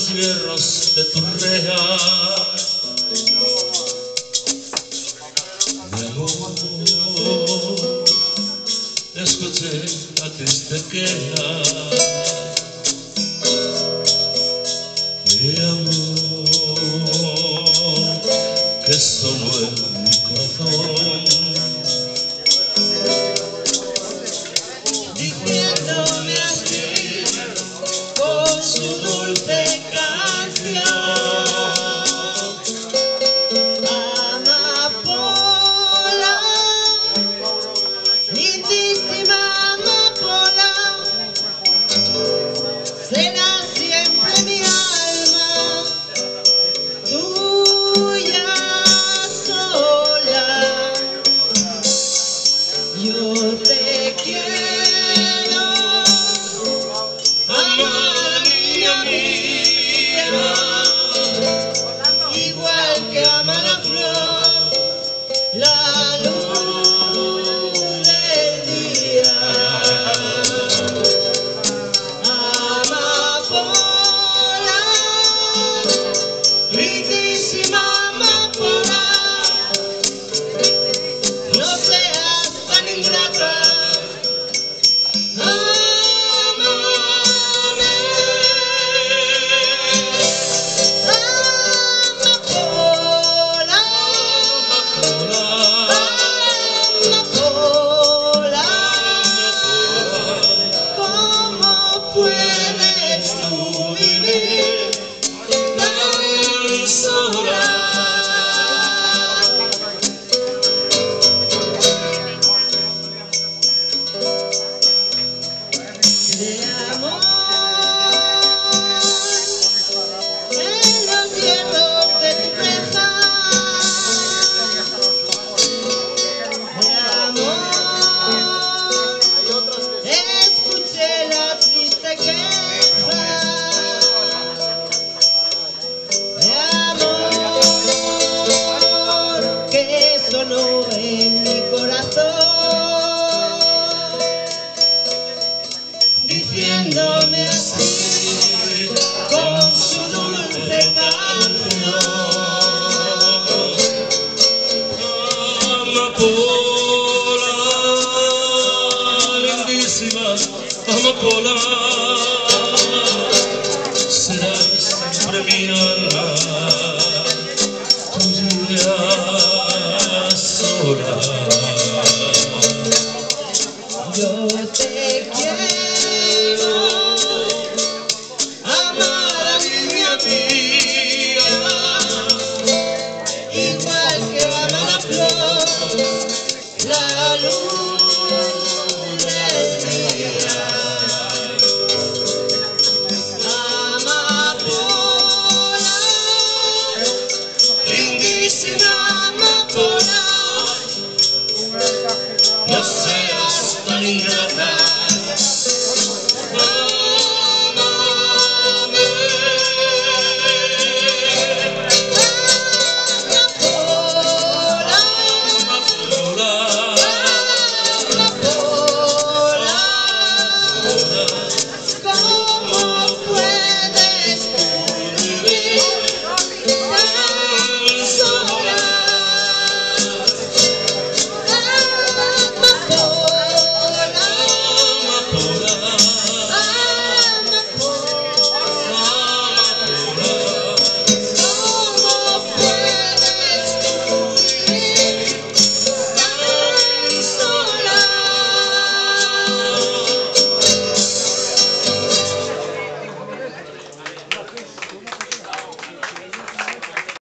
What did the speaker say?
los hierros de tu reja. Mi amor, escuché la triste queja. Mi amor, que sonó en mi corazón. doçura. Amapola Sıra Premiya Tujya